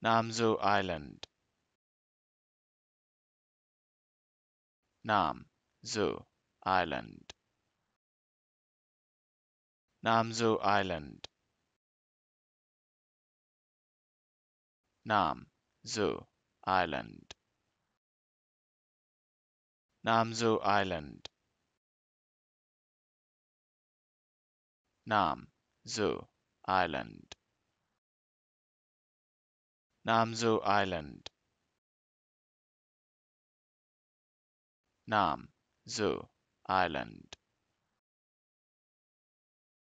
Nam Du Island. Nam Du Island. Nam Du Island. Nam Du Island. Nam Du Island. Nam Du Island Nam Du Island. Nam Du Island